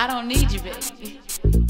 I don't need you, baby.